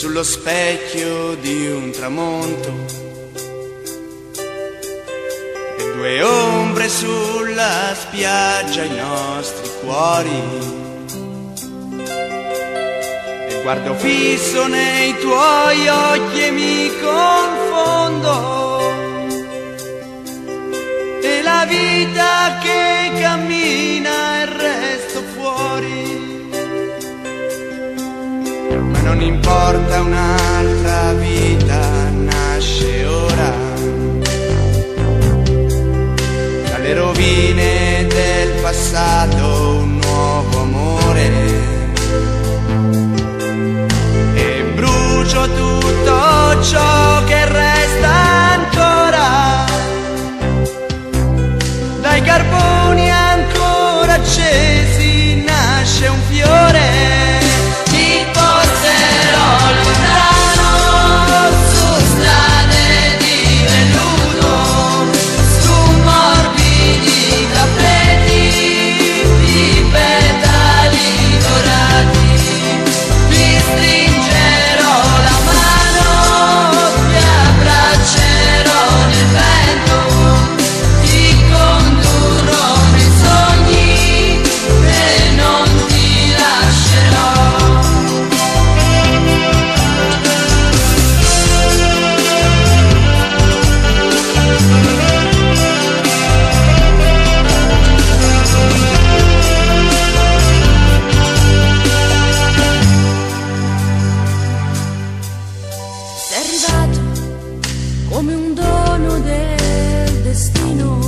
sullo specchio di un tramonto. E due ombre sulla spiaggia i nostri cuori. E guardo fisso nei tuoi occhi e mi confondo ma non importa un'altra vita nasce ora. Dalle rovine del passato un nuovo amore. E brucio tutto ciò Sei arrivato come un dono del destino.